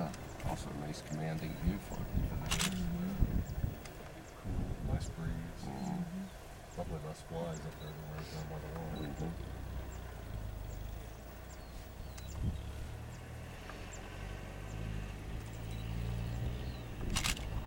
also a nice commanding view for it. the ships. Cool, nice breeze. Mm-hmm. Lovely less flies up there than right down by the water.